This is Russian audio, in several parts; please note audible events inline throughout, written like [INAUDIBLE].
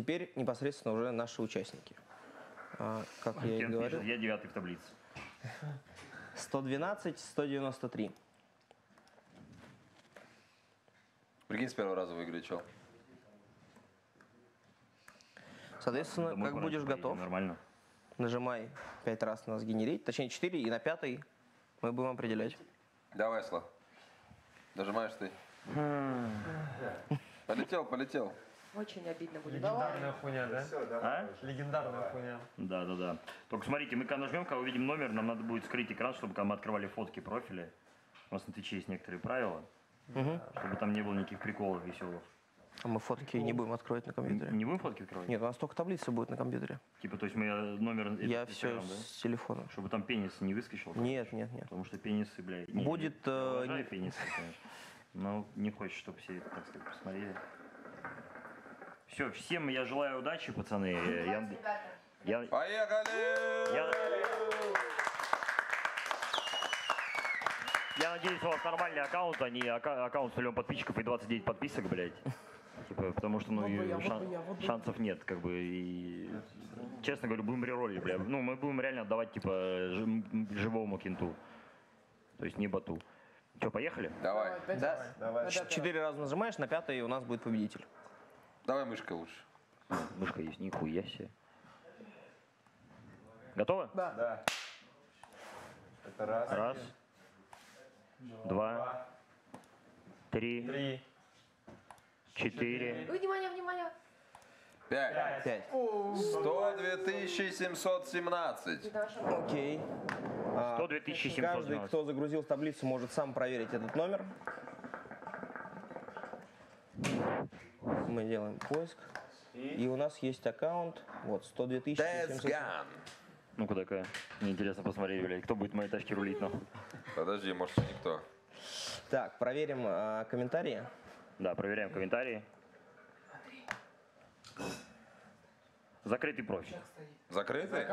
теперь непосредственно уже наши участники. А, Как я и говорил, я девятый в таблице. 112, 193. Прикинь, с первого раза выиграли, чел. Соответственно, как будешь готов, Нормально. нажимай 5 раз на сгенерить, точнее 4, и на пятый мы будем определять. Давай, Слав. Нажимаешь ты. Полетел, полетел. Очень обидно будет. Легендарная хуйня, да? А? Легендарная хуйня. Да, да, да. Только смотрите, мы когда нажмем, когда увидим номер, нам надо будет скрыть экран, чтобы когда мы открывали фотки профиля. У нас на Твиче есть некоторые правила, чтобы там не было никаких приколов веселых. А мы фотки не будем открывать на компьютере. Не будем фотки открывать? Нет, у нас только таблица будет на компьютере. Типа, то есть мы э, номер... Я все да? с телефона. Чтобы там пенис не выскочил. Нет, нет, нет. Потому что пенисы, бля... не- Будет, я э, не- пенисы, конечно. Но не хочешь, чтобы все это, так сказать, посмотрели. Все, всем я желаю удачи, пацаны. Я, я, Поехали! я, я надеюсь, у вас нормальный аккаунт, а не ака- аккаунт с нулем подписчиков и 29 подписок, блядь. [LAUGHS] Типа, потому что, ну, и шан- шансов нет, как бы, и... Честно говорю, будем реролить, бля. Ну, мы будем реально отдавать, типа, жи- живому кенту. То есть не бату. Че, поехали? Давай. Да? Ч- Четыре раза нажимаешь, на пятый и у нас будет победитель. Давай мышкой лучше. Мышка есть, нихуя себе. Готово? Да. Это раз. Раз, два, три, Три. четыре. Внимание, внимание. Пять. Пять. 102 717. Давай, шаг. Окей. 102 Каждый, 712. кто загрузил в таблицу, может сам проверить этот номер. Мы делаем поиск. И у нас есть аккаунт. Вот, 102 Death 700. Gun. Ну-ка такая. Мне интересно посмотреть, блядь, кто будет мои тачки рулить, нахуй. Подожди, может никто. Так, проверим а, комментарии. Да, проверяем комментарии. Закрытый профиль. Закрытый?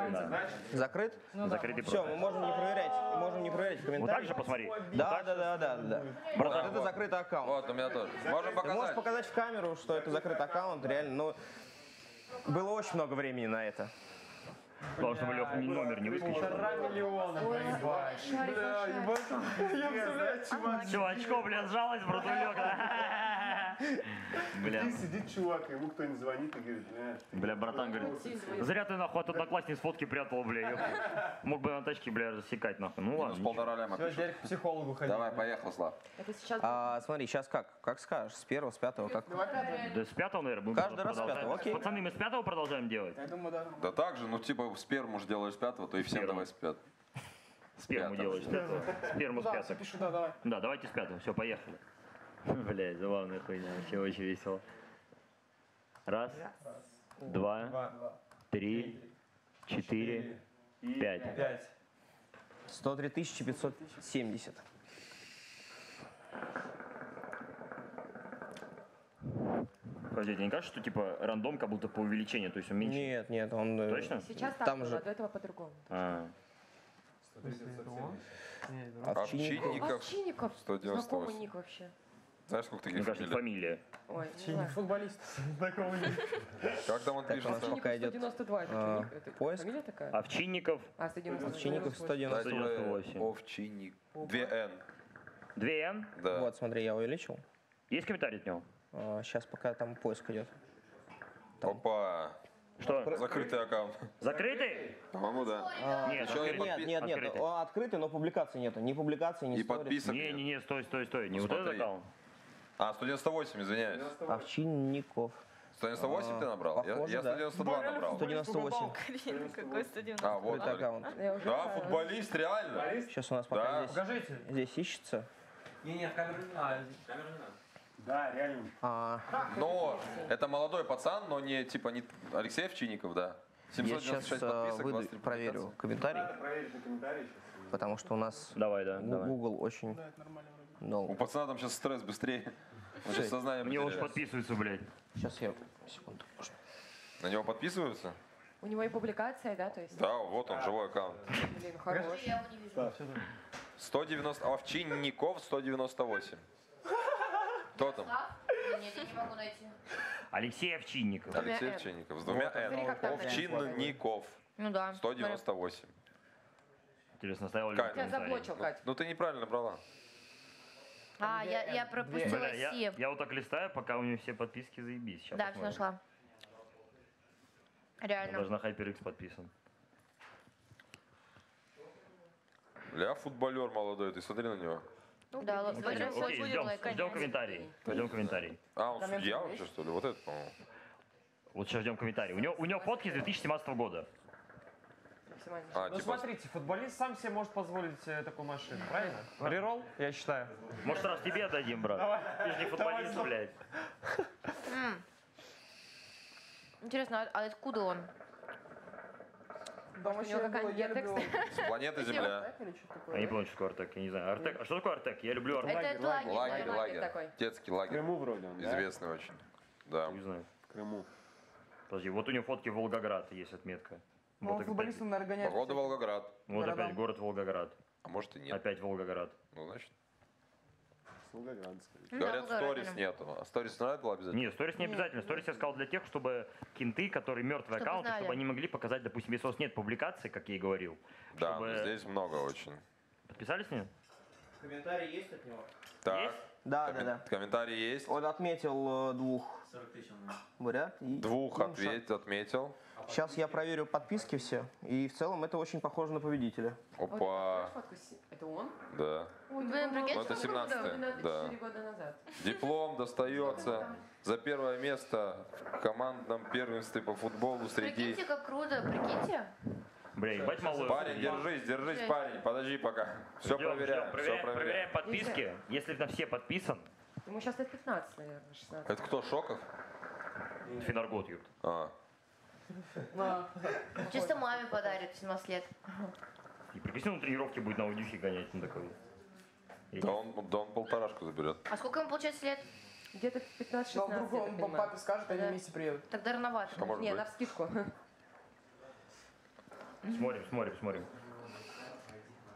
Закрыт? Закрытый Все, профиль. мы можем не проверять. Можем не проверять в Вот так комментариях. же посмотри. Да, да, да, да, да. Братан, Вот это закрытый аккаунт. Вот, у меня тоже. Можем Ты можешь показать? показать в камеру, что это закрытый аккаунт, реально, но было очень много времени на это. Потому что Лех номер не выскочил. Полтора миллиона, шарик на шарик. Я представляю, чувак. Чувачко, блядь, сжалось, братулек. Бля, сидит чувак, ему кто-нибудь звонит и говорит, «Э, ты бля, братан говорит, зря ты нахуй от одноклассниц фотки прятал, бля. [LAUGHS] Мог бы на тачке, бля, рассекать нахуй. Ну ладно. полтора ляма Все, к психологу ходить. Давай, поехал, Слав. А, смотри, сейчас как? Как скажешь? С первого, с пятого, как? Да с пятого, наверное, будем Каждый раз с пятого, окей. Пацаны, мы с пятого продолжаем делать? Я думаю, да. Да так же, ну типа с первым уже делаешь с пятого, то и всем давай с пятого. С первого пятого. делаешь, с пятого. С первого, пятого. да, давай. Да, давайте с пятого. Все, поехали. Блять, забавная хуйня, вообще очень весело. Раз, два, Два, три, четыре, пять. пять. 103 570. Подожди, тебе не кажется, что типа рандом как будто по увеличению, то есть он меньше? Нет, нет, он... э, Точно? сейчас так Там было, же- до этого по-другому. А, Не, Овчинников. Овчинников. Овчинников. 198. Знакомый ник вообще. Знаешь, сколько мне таких кажется, фамилий? фамилия. Ой, не знаю. футболист. Знакомый. Как там он Так, у нас пишется? пока идет, 192, это а? Это поиск. фамилия такая? Овчинников, А, 192. Овчинников 190. Кстати, 198. Овчинник. Две Н. 2 Н. Да. Вот, смотри, я увеличил. Есть комментарий от него? сейчас пока там поиск идет. Опа. Что? Закрытый аккаунт. Закрытый? По-моему, да. Нет, Еще и. Нет, нет, нет, Открытый. он открытый, но публикации нету. Ни публикации, ни И сторис. подписок. Не, нет. не, не, стой, стой, стой. Не вот этот Смотри. аккаунт. А, 198, извиняюсь. Овчинников. 198 ты набрал? Я, похоже, я да. 192 набрал. 198. Блин, какой 190. А, вот. Смотри. аккаунт. Я Да, знаю. футболист, реально. Сейчас у нас Да. пока здесь, Покажите. здесь ищется. Не, не, в камеру не надо. Да, реально. А, Но это молодой пацан, но не типа не Алексей Овчинников, да. я сейчас 796 э, подписок, выйду- 23 проверю комментарий, Надо проверить на комментарии сейчас. потому что у нас Давай, да, давай. Google очень У долго. пацана там сейчас стресс быстрее. Он сейчас сознание Мне уж подписываются, блядь. Сейчас я секунду. можно? На него подписываются? У него и публикация, да, то есть? Да, вот он, живой аккаунт. Блин, хорош. 190, Овчинников 198. Кто там? Нет, я не могу найти. Алексей Овчинников. Алексей. Овчинников с двумя Н. Овчинников. Ну да. 198. Интересно, ставил ли комментарий? заблочил, Кать. Ну ты неправильно брала. А, я, я пропустила Бля, я, Си. я вот так листаю, пока у него все подписки заебись. Сейчас Да, все посмотрим. нашла. Реально. даже на HyperX подписан. Ля футболер молодой, ты смотри на него. Да, ладно, Окей, будем- окей, будем ждем, лайкать. ждем комментарий. Ждем комментарий. А, он судья вообще, что ли? Вот это, по-моему. Вот сейчас ждем комментарий. У него, у него фотки с 2017 года. Максимально. А, Ну типа, смотрите, футболист сам себе может позволить э, такую машину, правильно? Рерол, я считаю. Может, раз тебе отдадим, брат? Ты же не футболист, Давай, блядь. Интересно, а- откуда он? Может, у него какая-нибудь геотекст? с планеты Земля. Я не помню, что такое Артек, я не знаю. Артек, а что такое Артек? Я люблю Артек. Это лагерь. Лагерь, лагерь. такой. Детский В лагерь. Крыму вроде он, да? Известный очень. Да. Не знаю. В Крыму. Подожди, вот у него фотки Волгоград есть отметка. Ну, Вот он футболистом, наверное, гоняет. Погода Волгоград. Вот городам. опять город Волгоград. А может и нет. Опять Волгоград. Ну, значит. С Волгоградской. Ну, Говорят, сторис нету. А сторис надо было обязательно? Нет, сторис не обязательно. Сторис я сказал для тех, чтобы кенты, которые мертвые Чтобы аккаунты, знали. чтобы они могли показать, допустим, если у вас нет публикации, как я и говорил. Да, чтобы- но здесь много очень. Подписались мне? Комментарий есть от него? Так, Есть? Да, коммен- да, да. комментарий есть. Он отметил э, двух 40 тысяч он и- Двух и ответь, отметил. Сейчас я проверю подписки все. И в целом это очень похоже на победителя. Опа, Это он? да. Ой, Ну, это молодой. 17-е, 12 да. четыре года назад. Диплом [LAUGHS] достается за первое место в командном первенстве по футболу среди... Прикиньте, как круто, прикиньте. Бля, ебать малой. Парень, держись, держись, парень, подожди пока. Все Ждем, проверяем, все проверяем, проверяем. подписки. Если на все подписан, Ему сейчас лет 15, наверное, 16. Это кто, Шоков? Финаргот, ёпт. А, Чисто маме подарит в 17 лет. И прикинь, он на тренировке будет на аудюхе гонять, он такой. Я да он, да он полторашку заберет. А сколько ему получается лет? Где-то 15-16, Но вдруг он папе скажет, они вместе приедут. Тогда рановато. А Не, на вскидку. Смотрим, смотрим, смотрим.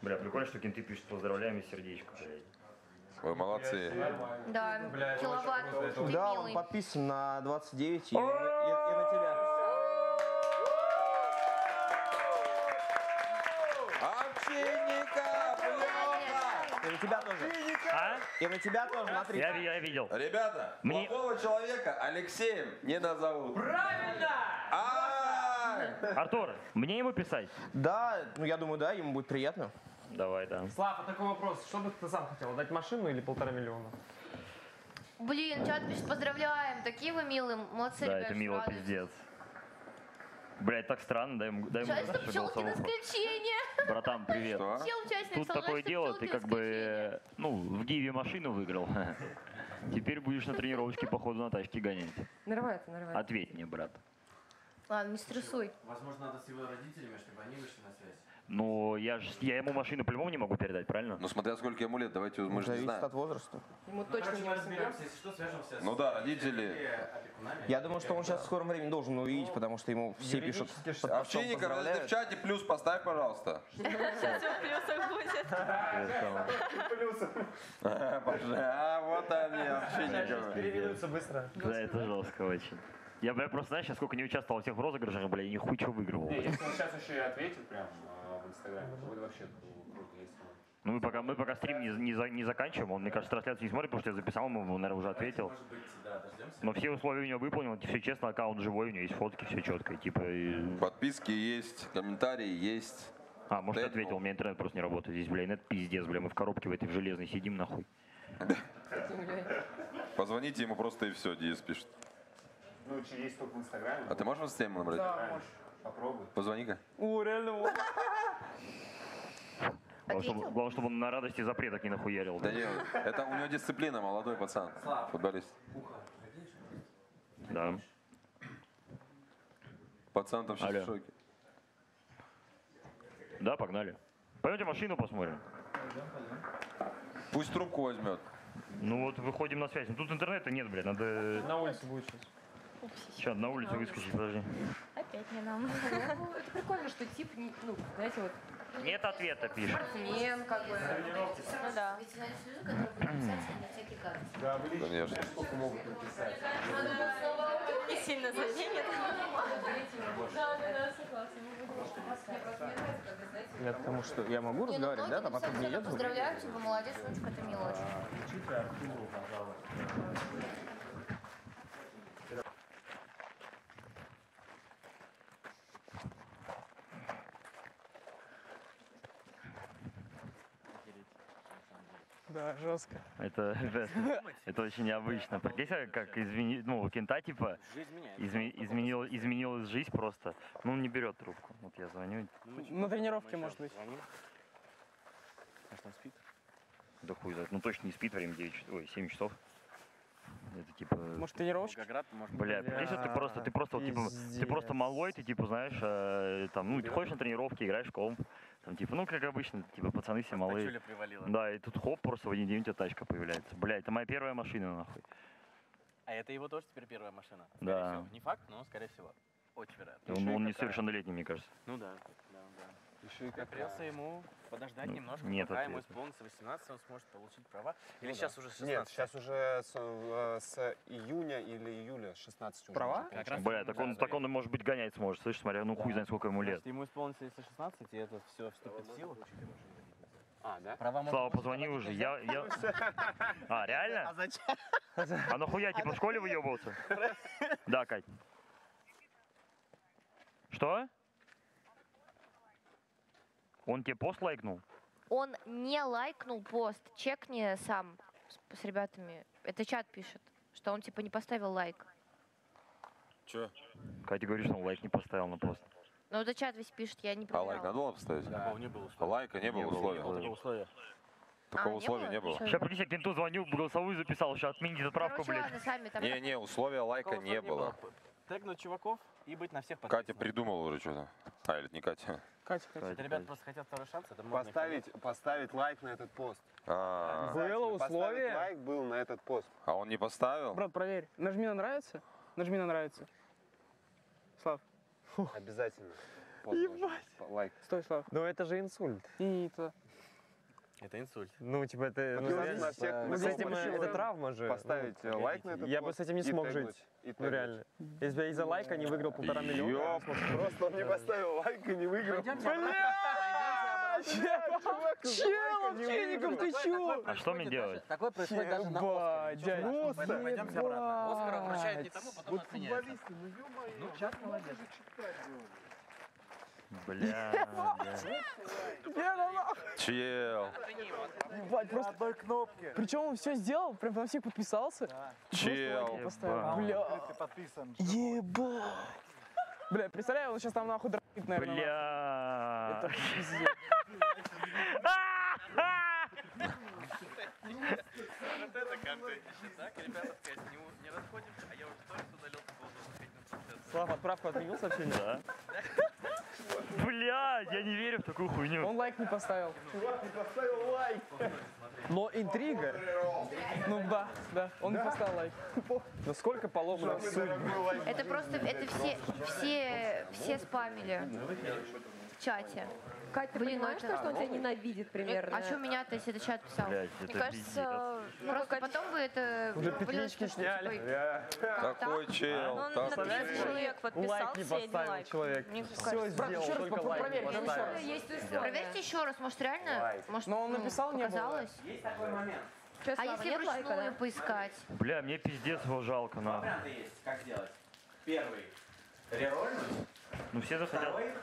Бля, прикольно, что кенты пишут поздравляем и сердечко, блядь. Вы молодцы. Да, киловатт. Да, он подписан на 29 и, и- и на тебя. Овчинников! Лёха! И на тебя тоже. А? И на тебя тоже, смотри. Я, я видел. Ребята, Мне- плохого человека Алексеем не назовут. Правильно! Артур, мне ему писать? Да, ну я думаю, да, ему будет приятно. Давай, да. Слав, а такой вопрос. Что бы ты сам хотел? Дать машину или полтора миллиона? Блин, чат пишет, поздравляем. Такие вы милые. Молодцы, Да, ребят, это мило, пиздец. Блядь, так странно, дай ему, дай ему нашу пчелки на исключение. Братан, привет. Что? Чел участник Тут такое дело, ты как бы, ну, в Гиве машину выиграл. [LAUGHS] Теперь будешь на тренировочке, походу, на тачке гонять. Нарывается, нарывается. Ответь мне, брат. Ладно, не стрессуй. Возможно, надо с его родителями, чтобы они вышли на связь. Ну, я ж, я ему машину по-любому не могу передать, правильно? Ну смотря сколько ему лет, давайте мы же не Зависит знаем. от возраста. Ему Ну, точно короче, не мы 18. разберемся, если что, свяжемся с Ну да, родители. Я думаю, что он сейчас в скором времени должен увидеть, потому что ему все пишут. Овчинников, если ты в чате плюс поставь, пожалуйста. [LAUGHS] [LAUGHS] [LAUGHS] А, вот они, Овчинниковы. Переведутся быстро. Да, это жестко очень. Я, бля, просто, знаешь, я сколько не участвовал во всех розыгрышах, бля, я нихуй что выигрывал. Не, если он сейчас еще и ответит прям Инстаграме, вообще круто. Ну, мы пока, мы пока стрим не, не, за- не заканчиваем, он, мне кажется, трансляцию не смотрит, потому что я записал ему, он, наверное, уже ответил. Может быть, да, дождемся. Но все условия у него выполнил, все честно, аккаунт живой, у него есть фотки, все четко, и, типа, и- Подписки есть, комментарии есть. А, может, Дэдпул. ответил, у меня интернет просто не работает. Здесь, бля, нет пиздец, бля, мы в коробке в этой в железной сидим, нахуй. [LAUGHS] Позвоните ему просто и все, Диас пишет. Ну, есть только в Инстаграме. А ты можешь в систему набрать? Да, можешь. Попробуй. Позвони-ка. О, реально. [LAUGHS] Главное, чтобы, главное, чтобы он на радости запреток не нахуярил. Да не, это у него дисциплина, молодой пацан. Футболист. Ухо, оденешь? Да. Пацан там сейчас Алло. в шоке. Да, погнали. Пойдемте машину посмотрим. Пусть трубку возьмет. Ну вот, выходим на связь. Ну, тут интернета нет, блядь, надо На улице будет сейчас. сейчас на улицу выскочить, подожди. Опять не нам. Ну, это прикольно, что тип, не- ну, знаете, вот Нет ответа, пишет. Спортсмен, как бы. Ну да. Конечно. Не сильно заденет. Я потому что я могу ну разговаривать, да? Там потом написали, не что еду. Поздравляю, типа, молодец, внучка, это мило очень. Да, жестко. Это, [LAUGHS] это очень необычно. Прикинь, как извини, ну, у кента, типа, изме- изменил, изменилась жизнь просто. Ну, он не берет трубку. Вот я звоню, На тренировке, может быть. да хуй знает. Ну, точно не спит время 9 часов, ой, 7 часов. Это типа... Может, тренировочка? Бля, прикинь, что ты просто, ты просто, типа, ты просто малой, ты, типа, знаешь, э, там, ну, ты ходишь на тренировки, играешь в комп, там, типа, ну, как обычно, типа, пацаны все малые. Да, и тут хоп, просто в один день у тебя тачка появляется. Бля, это моя первая машина, нахуй. А это его тоже теперь первая машина? Да. Скорее всего. Не факт, но скорее всего. Очень вероятно. Он, он несовершеннолетний, мне кажется. Ну да, да, да. Придется ему подождать Ну, немножко, нет пока ему ответа. исполнится 18, он сможет получить права. Или сейчас уже 16? Нет, сейчас уже с, э, с июня или июля 16 уже Права? можно получать. Как раз Бля, так он, так он, может быть, гонять сможет, слышишь, смотря, ну, хуй знает, сколько ему лет. Значит, ему исполнится, если 16, и это все вступит в силу. А, да? Права Слава, позвони уже, я, я... А, реально? А зачем? А нахуя, типа, в школе выебывался? Да, Кать. Что? Он тебе пост лайкнул? Он не лайкнул пост. Чекни сам с, с ребятами. Это чат пишет, что он типа не поставил лайк. Че? Катя говорит, что он лайк не поставил на пост. Ну это чат весь пишет, я не А лайк проверяла. надо было поставить? Такого не было. А лайка не было Не было, условия. не было. Такого условия. Такого А, условия не было. Сейчас, прикинь, я кенту звоню, голосовую записал, сейчас отменить отправку, Короче, блядь. ладно, сами там. Не-не, условия лайка Такого не условия было. Тегнуть чуваков и быть на всех Катя подписанным. придумала уже что-то. А, или не Катя? Катя, Катя. Это ребята просто хотят второй шанс, это Поставить, поставить лайк на этот пост. А, Было Обязательно поставить условие? лайк был на этот пост. а он не поставил? Брат, проверь. Нажми на нравится. Нажми на нравится. Слав, Обязательно. Пост должен быть. Лайк. стой, Слав. Ну это же инсульт. Не, то. Это инсульт. Ну, типа, это, ну, Ну, реально, на всех- ну, на с этим, это травма же. Поставить э, лайк на этот Я бы с этим не смог тегнуть, жить. и Ну, реально. Если бы я из-за лайка не выиграл полтора миллиона, Ёп. Просто он не поставил лайк и не выиграл. Чел, Чиников, ты чё? А что мне делать? Такое происходит даже на дядь. Поэтому пойдемте обратно. Оскара Ебать. вручают не тому, потом отменяется. Ну, час молодец. Бля, бля. Чел, Ебать, просто одной кнопки. Причем он все сделал, прям на всех подписался. чел. Поставил. Бля. Ебать. Бля, представляю, он сейчас там нахуй дрочит, наверное. Бля. Это пиздец. Вот это. Так, ребята, сказать, не, расходимся, а я уже сторис удалил по поводу трансляции. Слава, отправку отменил сообщение? Да. Бля, я не верю в такую хуйню. Он лайк не поставил. Но интрига. Ну да, да, он не поставил лайк. Ну сколько поломано в судьбе. Это просто, это все, все, все спамили в чате. Кать, ты Блин, ну понимаешь, это- что он тебя ненавидит примерно? А что меня-то, если это чат писал? Блядь, Мне кажется, просто потом вы это... Уже петлички что, сняли. типа, как Такой так? чел. Ну, Представляешь, лайк не поставил человек. Мне Все кажется. Брат, сделал, еще раз только лайк. Проверьте еще раз, может реально, может, Но он ну, написал, не было. показалось. Есть такой момент. Чё, А Слава, если нет лайка, вручную да? поискать? Бля, мне пиздец его жалко, Два на. варианта есть, как сделать. Первый. Рерольнуть. Ну все захотят. Второй.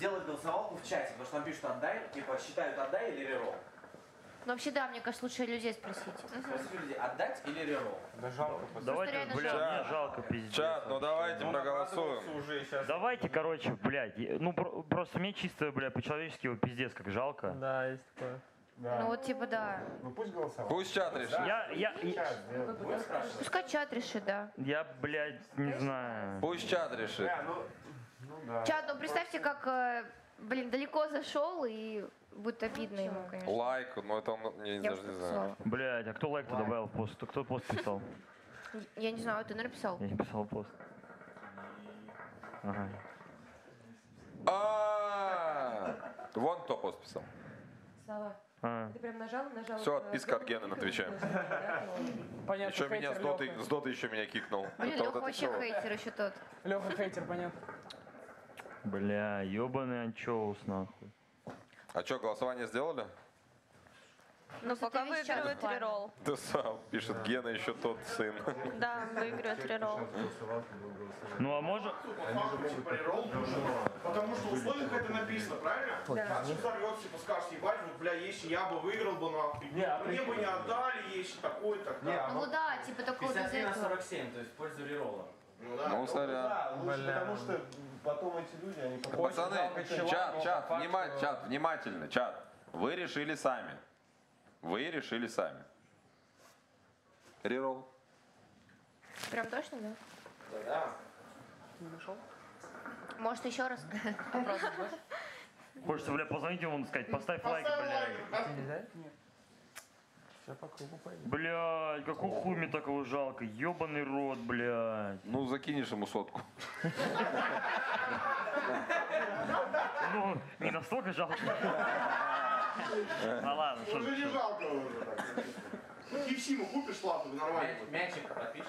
Сделать голосовалку в чате, потому что там пишут отдай, типа считают отдай или рерол. Ну вообще да, мне кажется, лучше людей спросить. Спросите людей, отдать или рерол. Давайте, реально бля, жалко. мне жалко пиздец. Чат, ну давайте проголосуем. Давайте, короче, блядь, ну про- просто мне чисто, бля, по-человечески его пиздец как жалко. Да, есть такое. Ну вот типа да. Пусть чат решит. Я, я, я, Пускай чат решит, да. я, блядь, не знаю. Пусть чат решит. Чат, ну представьте, как, э, блин, далеко зашел и будет обидно ему, конечно. Лайк, ну это он, я Я даже не знаю. Блядь, а кто лайк-то добавил в пост? Кто пост писал? Я не знаю, ты написал. Я не писал пост. Ага. А, Вон кто пост писал. Слава, А. ты прям нажал, нажал. Все, отписка от Гены на Twitch е. Понятно, Еще меня с Dot ы, с Dot ы еще меня кикнул. Блин, Леха вообще хейтер еще тот. Леха хейтер, понятно. Бля, ебаный анчоус, нахуй. А что, голосование сделали? Ну, пока ты выигрывает реролл. Ты сам, пишет Гена, еще тот сын. Да, выигрывает реролл. Ну а может... Потому что в условиях это написано, правильно? Да. Если взорвется, типа скажешь, ебать, вот, бля, если я бы выиграл бы нахуй. Мне бы не отдали, если такой, так Ну да, типа без 53 на этого. 47, то есть в пользу реролла. Ну да. Ну, сорян. Да, лучше, потому что потом эти люди, они потом... Пацаны, чат, чат, внима- чат, внимательно, чат. Вы решили сами. Вы решили сами. Рерол. Прям точно, да? Да. Может еще раз попробовать? Хочется, бля, позвонить ему и сказать, поставь лайк, блядь. Все по кругу пойдем. Блядь, какой хуй мне такого жалко, ебаный рот, блядь. Ну, закинешь ему сотку. [LAUGHS] Ну, не настолько жалко. А [LAUGHS] ладно, что Уже не жалко уже. так. Ну, Кипсиму купишь славу, нормально. Мячик подпишешь?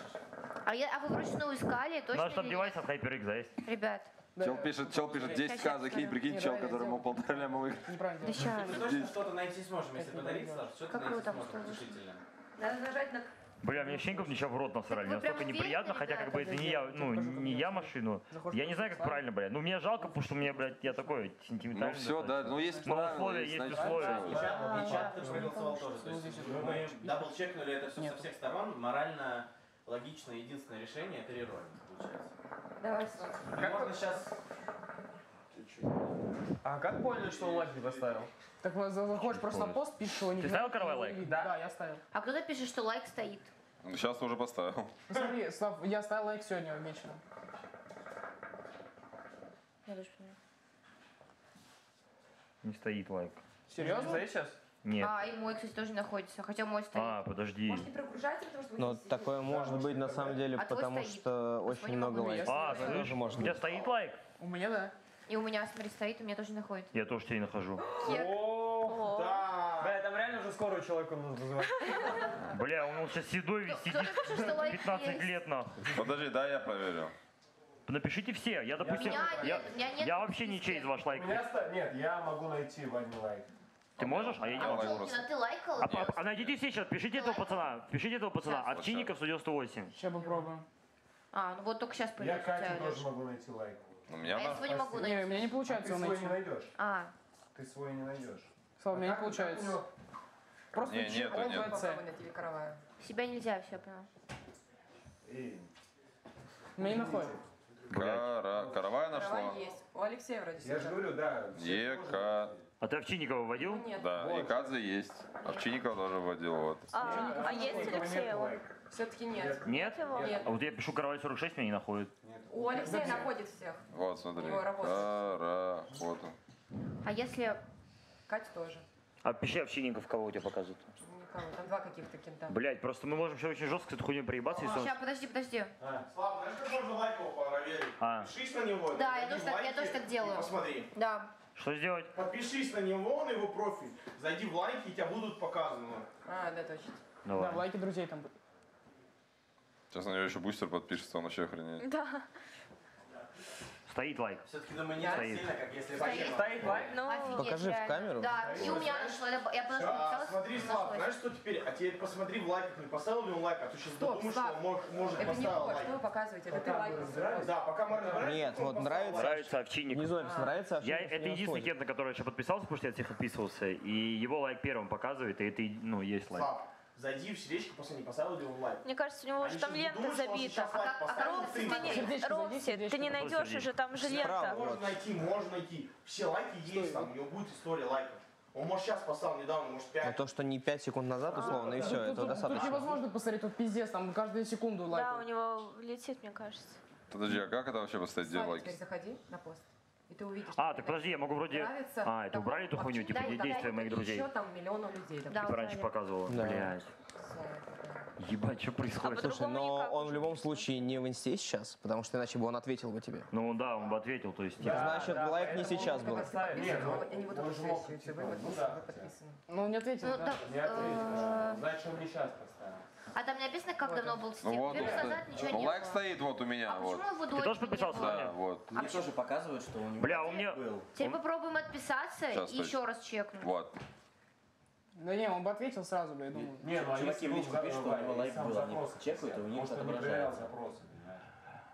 А, я, а вы вручную искали, точно Наш там девайс от HyperX есть. Ребят, Чел пишет, чел пишет 10к закинь, прикинь, чел, которому полтора ляма выиграл. Неправильно. Мы точно что-то найти сможем, если подарить, Слав, что-то найти там сможем, решительно. Надо нажать на... Бля, мне щенков ничего в рот насрали. Мне настолько неприятно, хотя как бы это не я, ну, не я машину. Я не знаю, как правильно, блядь. Ну, мне жалко, потому что мне, блядь, я такой сентиментальный. Ну все, да, ну есть Ну, правила, условия есть, условия. И чат, проголосовал тоже. То есть мы дабл-чекнули это все со всех сторон. Морально, логично, единственное решение это рероль, получается. Давай, Слава. И Можно сейчас... А как поняли, что он лайк не поставил? Так за- заходишь просто на пост, пишешь его не Ты ставил каравай лайк? Да. Да, я ставил. А кто-то пишет, что лайк стоит. Сейчас уже поставил. Ну, смотри, Слав, я ставил лайк сегодня вечером. Я даже поняла. Не стоит лайк. Серьезно? Стоит сейчас? Нет. А, и мой, кстати, тоже находится, хотя мой стоит. А, подожди. Может, не прогружайте, потому что здесь такое может быть на самом деле, А потому стоит. что очень много лайков. А, слышь, тоже может у тебя стоит лайк? У меня да. И у меня, смотри, стоит, у меня тоже находит. Я тоже тебя не нахожу. О, Да. Бля, там реально уже скорую человека надо вызывать. [LAUGHS] Бля, он сейчас седой весь сидит. Кто-то пишет, что лайк 15 есть. лет нахуй. Подожди, да, я проверю. Напишите все. Я, допустим, я, меня нет я в вообще ничей из ваш лайк. Нет, я могу найти Вадим лайк. Ты можешь? А я не А, могу. Пчелкина, ты лайкал? А, а- а найдите сейчас, пишите этого пацана, пишите этого пацана, Сейчас. Овчинников 198. Сейчас попробуем. А, ну вот только сейчас Я появился у тебя, Катю тоже могу найти лайк. У меня А я на- свой не могу Не, у найти. меня не А получается ты его свой не найти. найдешь. А, Ты свой не найдешь. Слава, у меня не как- получается. как у него- Просто Не, нету, нету. Попробуй себя нельзя, все, поняла. Эй, Меня не находит. Кара... Каравая нашла? Каравай есть. У Алексея вроде Я же говорю, да. все ЕК. А ты Овчинникова вводил? Ну, Нет. Да, и Кадзе есть. Овчинников тоже вводил. Вот. А, а есть? Нет лайка. Все-таки нет. Нет? его? Нет. А вот я пишу Каравай 46, меня не находит. У Алексея находит всех. Вот, смотри. У него работает. Кара... Вот он. А если... Катя тоже. А пиши Овчинников, кого у тебя показывают. Никого. Там два каких-то кента. Блять, просто мы можем сейчас очень жестко с этой хуйней проебаться, он... Сейчас, подожди, подожди. Слава, знаешь, как можно лайк его проверить? А. Подпишись на него. Да, я тоже так- я тоже так делаю. и Посмотри. Да. Что сделать? Подпишись на него, на его профиль. Зайди в лайки, и тебя будут показаны. А, да, точно. Да, Давай. в лайке друзей там будет. Сейчас на него еще бустер подпишется, он вообще охренеет. Да. Стоит лайк. Все-таки не так Стоит. сильно, как если Стоит. Стоит лайк? Ну, Офигеть, Покажи в реально. камеру. Да, и у меня нашло. Я я подошла, А, смотри, Слав, нашлось. знаешь, что теперь? А теперь посмотри в лайках, не поставил ли он лайк, а то сейчас Стоп, думаешь, что Слав. он может, может Это не поставил то, лайк. что вы показываете. Это ты лайк. Да, пока мы разбираемся, Нет, вот нравится. Нравится Овчинник. Внизу написано нравится, а Я, это не единственный кент, на который я сейчас подписался, потому что я от всех отписывался, и его лайк первым показывает, и это, ну, есть лайк. Слав, зайди в сердечко, посмотри, поставил ли он лайк. мне кажется, у него уже там лента думают, забита. сейчас лайк А Рокси, ты не, сердечко. ты не найдешь уже, там же лента. Можно найти, можно найти. Все лайки есть там, у него будет история лайков. Он, может, сейчас поставил недавно, может, Но 5. то, что не 5 секунд назад, условно, и все, Тут, этого тут- тут достаточно. невозможно посмотреть, тут пиздец, там каждую секунду лайк. Да, у него летит, мне кажется. Подожди, а как это вообще поставить, где лайки? теперь заходи на пост. И ты увидишь. А, так подожди, я могу вроде... Нравится А, это убрали эту хуйню, типа Овчиннику, действия моих друзей. Еще там миллиону людей. Да, Типа раньше убрали. показывала. Да. Блядь. Ебать, что происходит? Слушай, но он в любом случае не в инсте сейчас, потому что иначе бы он ответил бы тебе. Ну да, он бы ответил, то есть... типа, Значит, лайк не сейчас был. Нет, ну, Они вот подписаны, вы подписаны. Ну, он не ответил, Ну, да? да, не ответишь. э, Значит, он не сейчас поставил. А там не написано, как давно был стим. Ну вот, назад ничего Ну, не лайк стоит вот у меня. А вот. почему его Ты тоже подписался? Да, вот. Мне тоже показывают, что у него Бля, у меня... был. Теперь попробуем отписаться и еще раз чекнуть. Вот. Да не, он бы ответил сразу бы, я думаю. Не, ну а Чуваки в личку пишут, что у него лайк был, они чекают, и у них отображается. запросы?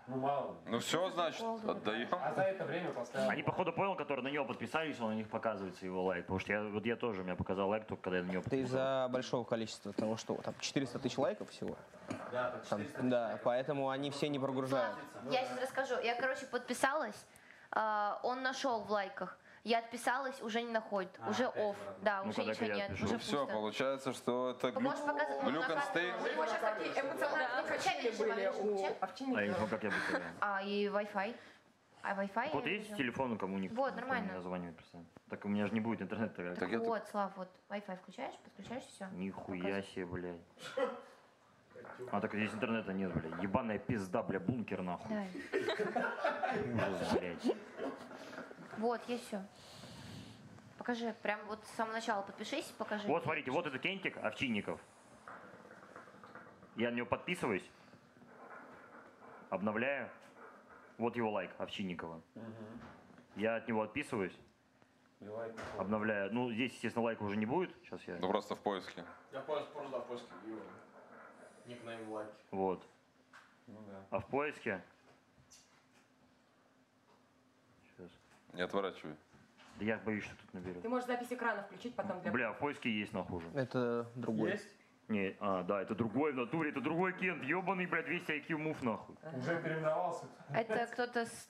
Ну, мало. Ну все, значит, отдаем. А за это время поставил. Они, походу, понял, которые на него подписались, он на них показывается его лайк. Потому что я, вот я тоже, у меня показал лайк только когда я на него подписался. из-за большого количества того, что там 400 тысяч лайков всего. Да, Там, 400 да, поэтому они все не прогружают. Я сейчас расскажу. Я, короче, подписалась. а, Он нашел в лайках. Я отписалась, уже не находит. А, уже обратно. Да, Ну, уже ничего нет. пишу. Уже все, пусто. получается, что это глюк, Можешь показать, глюк на and карте. stay. У него сейчас такие эмоциональные качели были у А я овчинника. не знаю, как я бы. А, и Wi-Fi. А Wi-Fi? Вот есть телефон у кому никто Вот, нормально. не звонит, представь. Так у меня же не будет интернета. как. Так я Вот, Слав, вот Wi-Fi включаешь, подключаешь, все. Нихуя себе, блядь. А так здесь интернета нет, блядь. Ебаная пизда, бля, бункер нахуй. Да. Ужас, блядь. Вот, есть все. Покажи, прям вот с самого начала подпишись, покажи. Вот, смотрите, вот это Кентик Овчинников. Я на него подписываюсь. Обновляю. Вот его лайк Овчинникова. Я от него отписываюсь. Лайк. Обновляю. Ну, здесь, естественно, лайка уже не будет. Сейчас я... Ну просто в поиске. Я просто просто да, поиске. Никнейм лайк. Вот. Ну да. А в поиске... Сейчас. Не отворачивай. Да я боюсь, что тут наберет. Ты можешь запись экрана включить, потом для... Бля, в поиске есть нахуй. Это другой. Есть? Не, а, да, это другой в натуре, это другой кент, ебаный, блядь, 200 IQ move нахуй. Уже переименовался? Это кто-то с,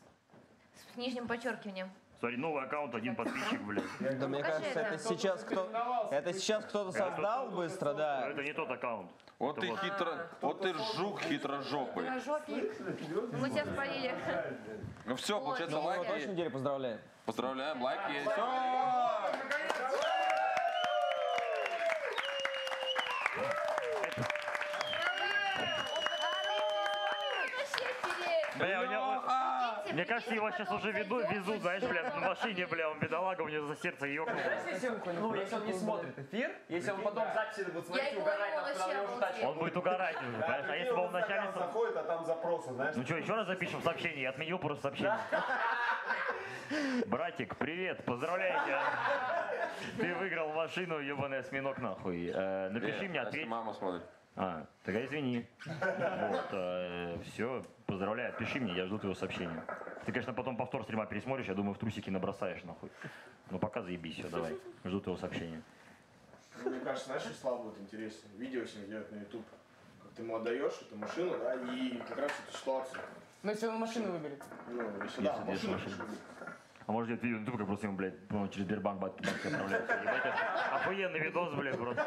с нижним подчеркиванием. Смотри, новый аккаунт, один подписчик, блядь. Да мне кажется, это. сейчас кто... Это сейчас кто-то создал быстро, да. Это не тот аккаунт. Вот ты вот. хитро, вот ты жук хитрожопый. Жопик. Мы тебя спалили. Ну все, получается Ну, лайки. точно неделю поздравляем. Поздравляем, лайки есть. Бля, у него... Мне кажется, его сейчас уже веду, везут, знаешь, бля, на машине, бля, он бедолага, у него за сердце ёкнул. Ну, если он не смотрит эфир, если он потом записи будет смотреть угорать. Он будет угорать уже, понимаешь? А если бы он вначале... заходит, а там запросы, знаешь. Ну что, еще раз запишем сообщение? Я отменил просто сообщение. Братик, привет, поздравляю тебя. Ты выиграл машину, ебаный осьминог нахуй. Э, напиши мне, а если ответь. мама смотрит. А, тогда извини. Вот, все, поздравляю, пиши мне, я жду твоего сообщения. Ты, конечно, потом повтор стрима пересмотришь, я думаю, в трусики набросаешь, нахуй. Ну пока заебись, все, давай. Жду твоего сообщения. Ну, мне кажется, знаешь, что Слава будет интересно? Видео с ним делать на YouTube. Как ты ему отдаешь эту машину, да, и как раз эту ситуацию. Ну, если он машину выберет. Ну, если да, Если машину. А может делать видео на YouTube, как просто ему, блядь, ну, через Сбербанк бабки отправляют. Охуенный видос, блядь, просто.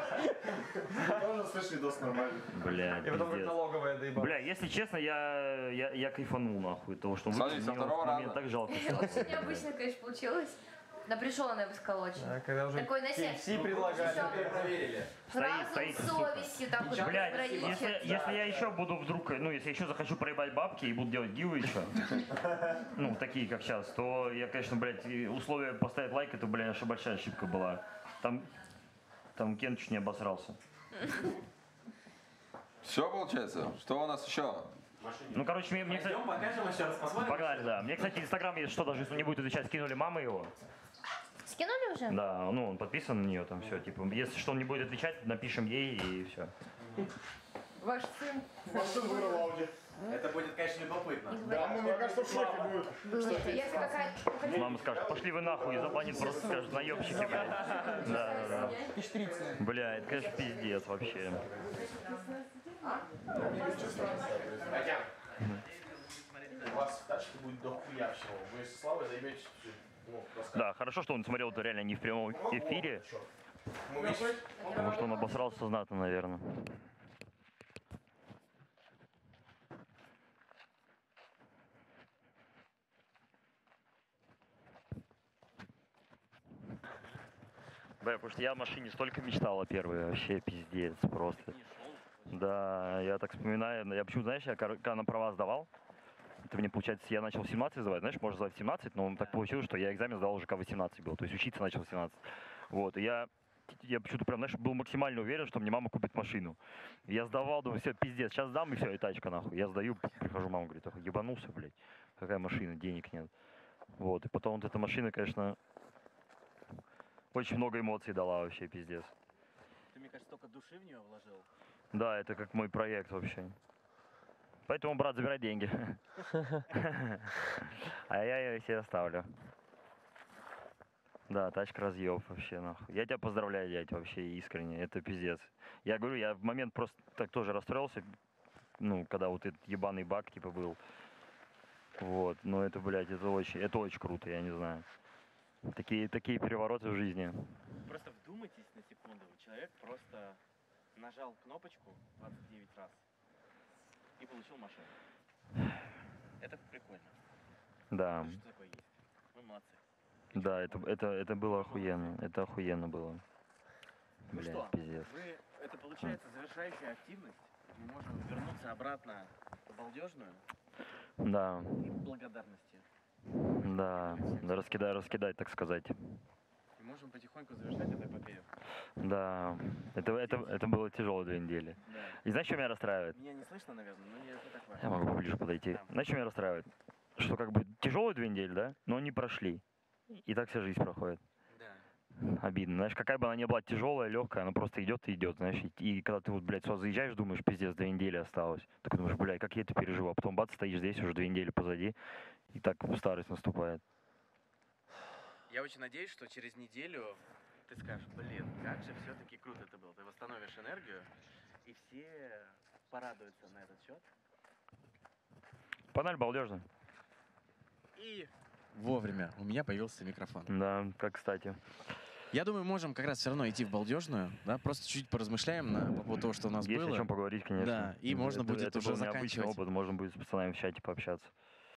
Тоже слышь, видос нормальный. Бля, И потом как налоговая доебала. Бля, если честно, я, я, я кайфанул нахуй, того, что он Смотри, со второго раза. так жалко. Очень необычно, конечно, получилось. Напряженно, я бы сказала, очень. А, когда уже Такой на KFC предлагали. проверили. Стоит, стоит, совести так вот Блядь, если, если я еще буду вдруг, ну, если я еще захочу проебать бабки и буду делать гивы еще, ну, такие, как сейчас, то я, конечно, блядь, и условие поставить лайк, это, блядь, наша большая ошибка была. Там, там Кен чуть не обосрался. Все получается? Что у нас еще? Ну, короче, мне, мне, кстати, Пойдем, покажем еще раз, посмотрим. погнали, да. Мне, кстати, Инстаграм, если что, даже если он не будет отвечать, скинули мамы его. Скинули уже? Да, ну, он подписан на нее, там все, типа, если что, он не будет отвечать, напишем ей и все. Ваш сын. Ваш сын выиграл Ауди. Это будет, конечно, любопытно. Да, ну, мне кажется, в шоке будет. Если какая-то... Мама скажет, пошли вы нахуй, и запланит просто скажет, наебщики, блядь. [LAUGHS] Да, да, да. Бля, это, конечно, пиздец вообще. Хотя, у вас в тачке будет дохуя всего. Вы с Славой расскажете. Да, хорошо, что он смотрел это реально не в прямом эфире, потому что он обосрался знатно, наверное. Бля, потому что я о машине столько мечтал о первой, вообще пиздец просто. Да, я так вспоминаю. Я почему, знаешь, я когда на права сдавал, это мне, получается, я начал в 17 сдавать, знаешь, можно сдавать в 17, но так получилось, что я экзамен сдал уже когда 18 был, то есть учиться начал в 17. Вот, и я, я почему-то прям, знаешь, был максимально уверен, что мне мама купит машину. Я сдавал, думаю, все, пиздец, сейчас сдам, и все, и тачка, нахуй. Я сдаю, прихожу, мама говорит, «Ох, ебанулся, блядь, какая машина, денег нет. Вот, и потом вот эта машина, конечно, очень много эмоций дала вообще, пиздец. Ты, мне кажется, столько души в нее вложил. Да, это как мой проект вообще. Поэтому, брат, забирай деньги. [LAUGHS] А я ее себе оставлю. Да, тачка разъеб вообще, нахуй. Я тебя поздравляю, дядь, вообще искренне. Это пиздец. Я говорю, я в момент просто так тоже расстроился, ну, когда вот этот ебаный баг, типа, был. Вот, но это, блядь, это очень, это очень круто, я не знаю. Такие, такие перевороты в жизни. Просто вдумайтесь на секунду. Человек просто нажал кнопочку 29 раз и получил машину. Это прикольно. Да. Что такое есть? Мы молодцы. Да, это, это, это было охуенно. Это охуенно было. Ну Блядь, что, пиздец. вы, это получается завершающая активность. Мы можем вернуться обратно в балдежную Да, и благодарности. да. Да, раскидай, раскидать, так сказать. Можем потихоньку завершать эту эпопею. Да, это, это, это было тяжело две недели. Да. И знаешь, что меня расстраивает? Меня не слышно, наверное, но не, не так важно. Я могу поближе подойти. Знаешь, что меня расстраивает? Что как бы тяжелые две недели, да? Но они прошли. И так вся жизнь проходит. Да. Обидно. Знаешь, какая бы она ни была тяжелая, легкая, она просто идет и идет, знаешь. И, и когда ты вот, блядь, сюда заезжаешь, думаешь, пиздец, две недели осталось. Так думаешь, блядь, как я это переживу. А потом бац, стоишь здесь, уже две недели позади. И так старость наступает. Я очень надеюсь, что через неделю ты скажешь, блин, как же все-таки круто это было. Ты восстановишь энергию, и все порадуются на этот счет. Паналь балдежно. И вовремя у меня появился микрофон. Да, как кстати. Я думаю, можем как раз все равно идти в балдежную, да, просто чуть-чуть поразмышляем на, по поводу того, что у нас Есть было. о чем поговорить, конечно. Да, и можно Это- будет это уже заканчивать. опыт, можно будет с пацанами в чате пообщаться.